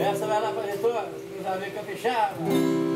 Essa vai lá para a editora, nos ver caprichada.